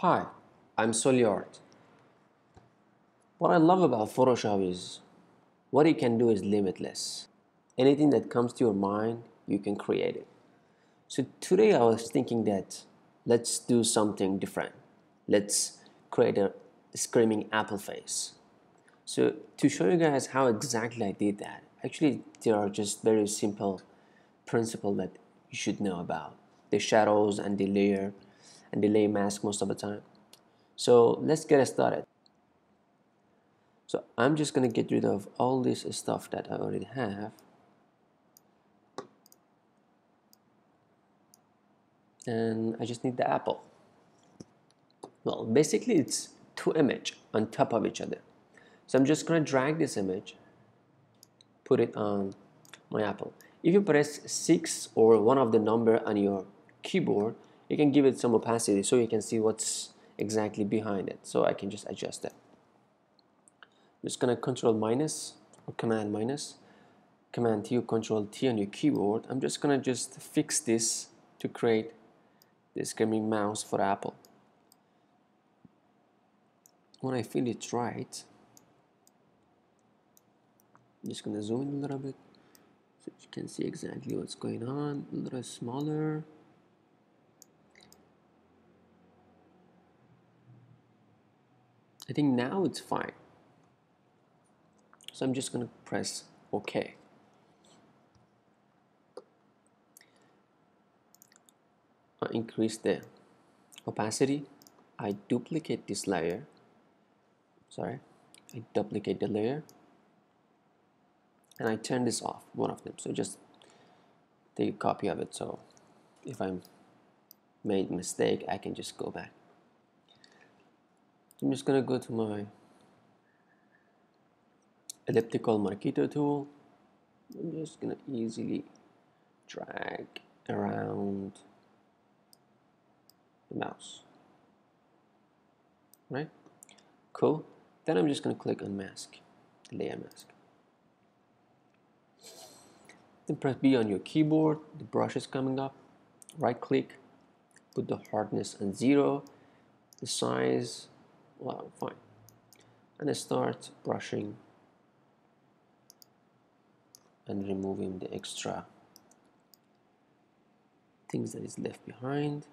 Hi, I'm Soli Art. What I love about Photoshop is what it can do is limitless. Anything that comes to your mind, you can create it. So today I was thinking that let's do something different. Let's create a screaming apple face. So to show you guys how exactly I did that, actually there are just very simple principle that you should know about. The shadows and the layer and the layer mask most of the time. So let's get started. So I'm just gonna get rid of all this stuff that I already have. And I just need the apple. Well, basically it's two image on top of each other. So I'm just gonna drag this image, put it on my apple. If you press 6 or one of the number on your keyboard, you can give it some opacity so you can see what's exactly behind it. So I can just adjust it. I'm just gonna control minus or command minus, command T or control T on your keyboard. I'm just gonna just fix this to create this screaming mouse for Apple. When I feel it right, I'm just gonna zoom in a little bit so you can see exactly what's going on a little smaller I think now it's fine. So I'm just gonna press OK. I increase the opacity. I duplicate this layer. Sorry I duplicate the layer. And I turn this off one of them. So just take a copy of it. So if I'm made mistake I can just go back I'm just gonna go to my elliptical marquee tool. I'm just gonna easily drag around the mouse. Right? Cool. Then I'm just gonna click on mask layer mask. Then press B on your keyboard, the brush is coming up. Right click, put the hardness on zero, the size, well, fine. And I start brushing and removing the extra things that is left behind.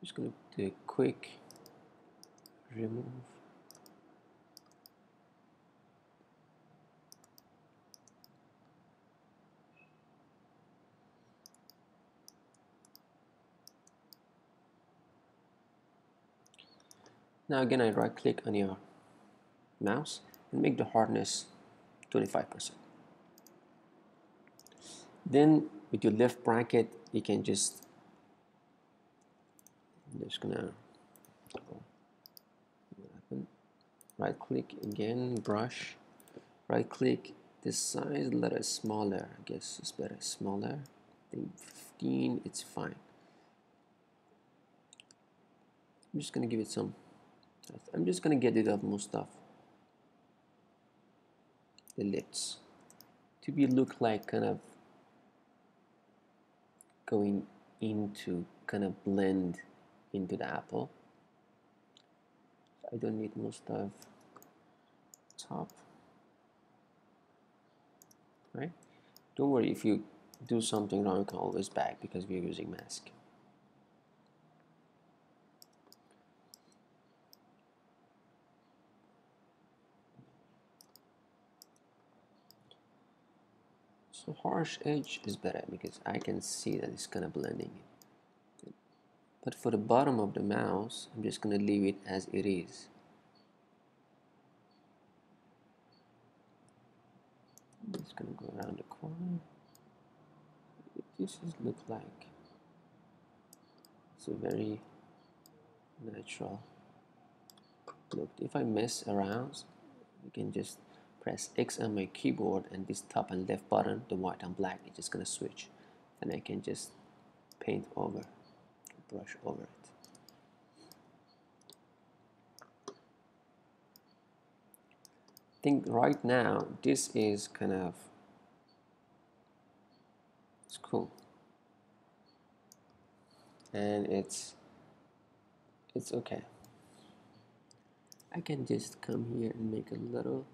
Just gonna do a quick remove Now again I right click on your mouse and make the hardness 25%. Then with your left bracket you can just I'm just gonna right click again brush right click this size a little smaller I guess it's better smaller I think 15 it's fine I'm just gonna give it some I'm just gonna get rid of most stuff the lips to be look like kind of going into kind of blend into the apple. I don't need most of top. Right? Don't worry if you do something wrong you can always back because we're using mask So harsh edge is better because I can see that it's kind of blending in. But for the bottom of the mouse, I'm just going to leave it as it is. I'm just going to go around the corner. This is look like it's a very natural look. If I mess around, you can just press X on my keyboard and this top and left button, the white and black, is just gonna switch. And I can just paint over, brush over it. I think right now this is kind of it's cool. and it's it's okay I can just come here and make a little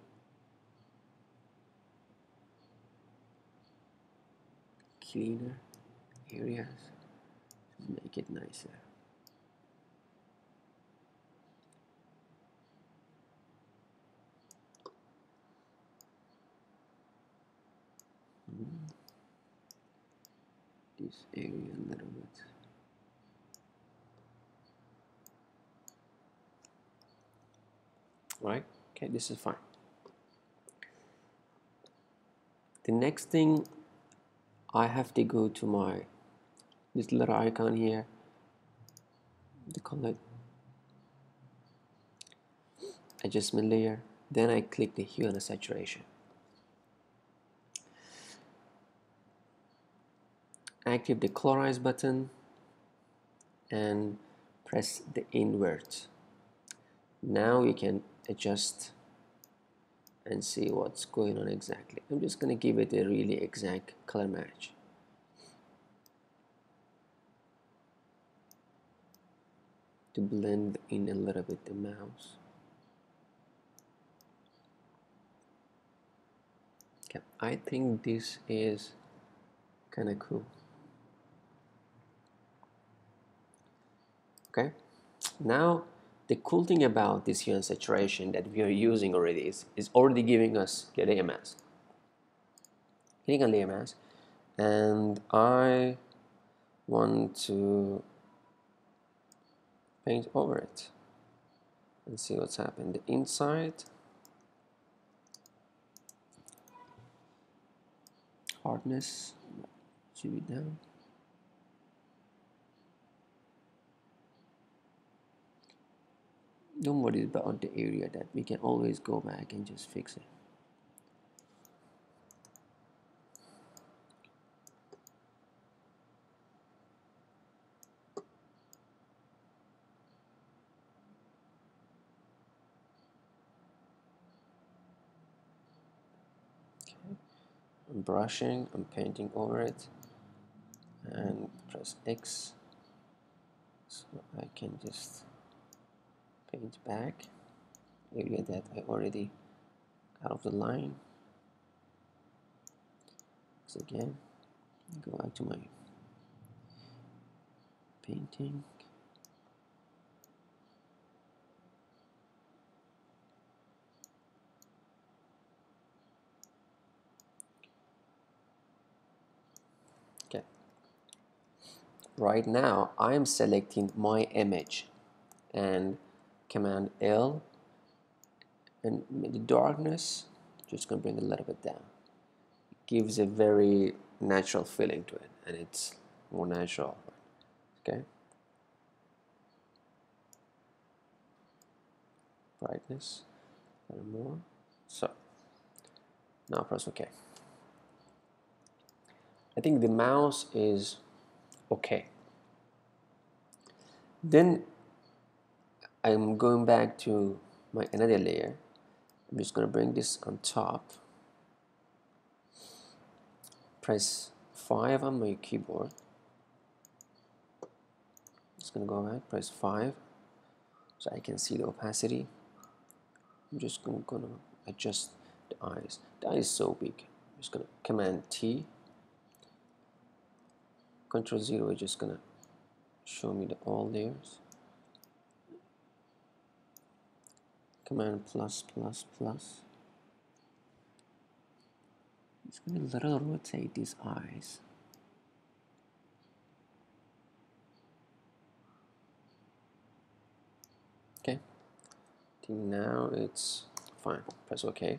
cleaner areas to make it nicer. Hmm. This area a little bit. Right. Okay this is fine. The next thing I have to go to my this little icon here. They call it adjustment layer. Then I click the hue and the saturation. Active the colorize button and press the invert. Now we can adjust and see what's going on exactly. I'm just gonna give it a really exact color match. To blend in a little bit the mouse. Okay I think this is kind of cool. Okay now the cool thing about this and saturation that we are using already is, is already giving us the layer mask clicking on layer mask and I want to paint over it and see what's happened. Inside. Hardness. Should be down don't worry about the area that we can always go back and just fix it. I'm brushing, I'm painting over it and press X so I can just paint back. Area that I already out of the line. So again go back to my painting. Okay. Right now I am selecting my image. And command L and the darkness just gonna bring a little bit down. It gives a very natural feeling to it and it's more natural. Okay? Brightness a little more. So now press OK. I think the mouse is okay then I'm going back to my another layer. I'm just to bring this on top. Press 5 on my keyboard. Just to go back press 5 so I can see the opacity. I'm just going to adjust the eyes. The eye is so big. I'm just to command T. Control 0 is just to show me the all layers command plus plus plus. It's going to little rotate these eyes. Okay. Now it's fine. Press ok.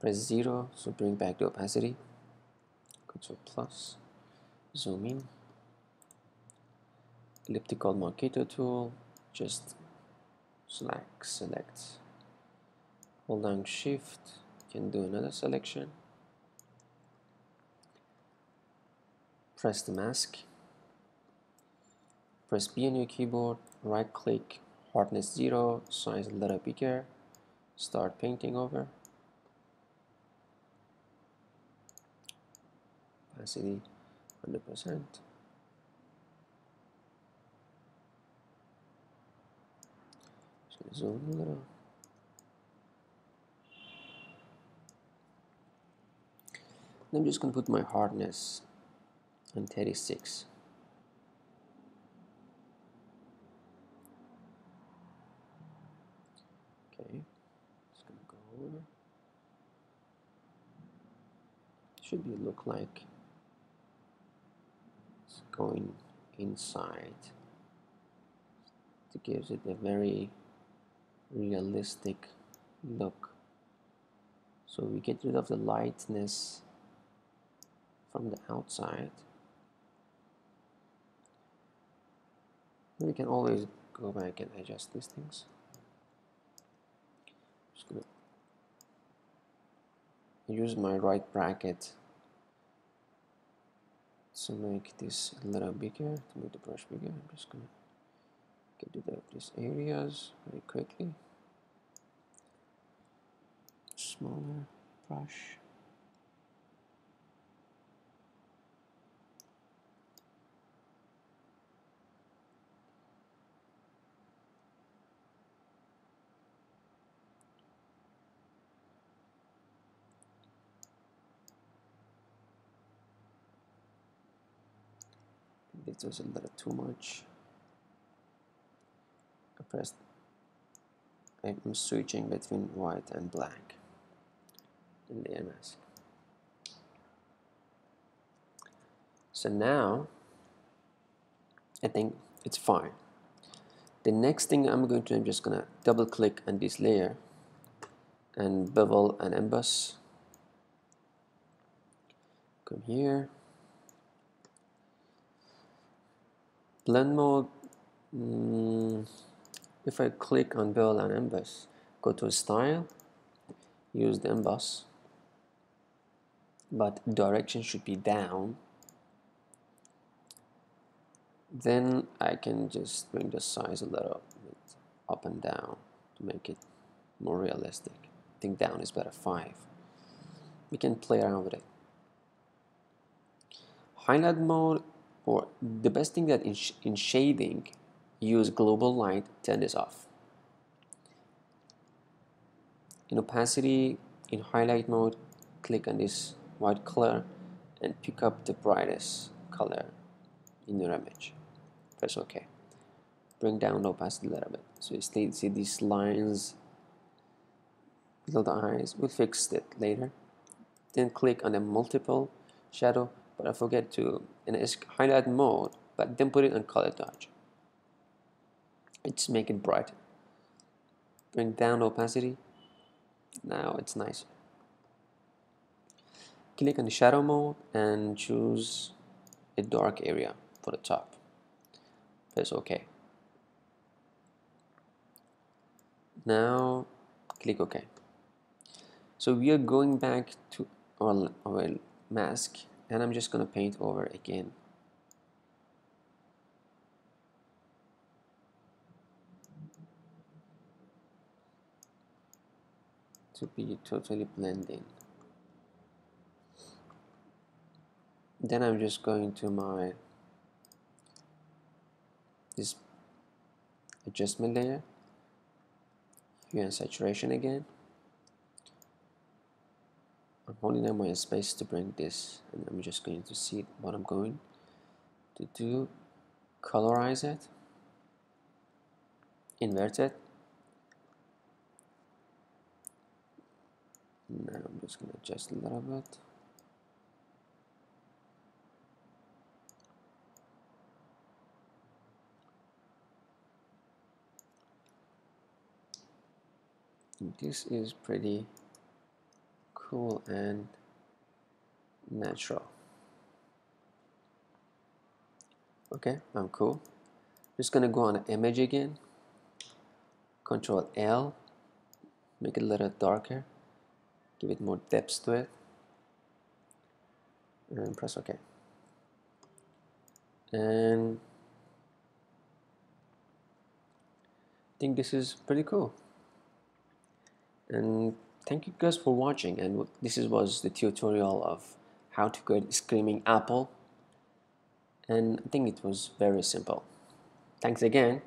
Press 0 so bring back the opacity. Control plus. Zoom in. Elliptical Marquee tool. Just select select. Hold down shift you can do another selection. Press the mask. Press B on your keyboard right click hardness 0 size a little bigger start painting over. Opacity 100% zoom. I'm just going to put my hardness on 36. Okay, just going to go over. Should be look like it's going inside. It gives it a very realistic look. So we get rid of the lightness from the outside. We can always go back and adjust these things. Just gonna use my right bracket to make this a little bigger, to make the brush bigger. I'm just gonna get rid of these areas very quickly. Smaller brush. this was a little too much pressed I'm switching between white and black in the MS so now I think it's fine. The next thing I'm going to I'm just gonna double click on this layer and bevel and emboss. Come here. Blend mode. Mm, if I click on bevel and emboss go to style use the emboss but direction should be down then I can just bring the size a little bit up and down to make it more realistic. I think down is better 5 we can play around with it. Highlight mode or the best thing that in, sh in shading use global light turn this off. In opacity in highlight mode click on this white color and pick up the brightest color in your image. Press ok. Bring down the opacity a little bit. So you see, see these lines below the eyes. We'll fix it later. Then click on the multiple shadow but I forget to in highlight mode but then put it on color dodge it's make it bright. Bring down opacity. Now it's nice. Click on the shadow mode and choose a dark area for the top. Press OK now click OK so we are going back to our, our mask and I'm just gonna paint over again to be totally blending then I'm just going to my this adjustment layer. Hue and saturation again. I'm holding down my space to bring this and I'm just going to see what I'm going to do. Colorize it. Invert it now I'm just going to adjust a little bit. This is pretty cool and natural. Okay I'm cool. Just gonna go on the image again. Control L make it a little darker give it more depth to it. And press OK. And I think this is pretty cool. And thank you guys for watching. And this is, was the tutorial of how to create screaming apple. And I think it was very simple. Thanks again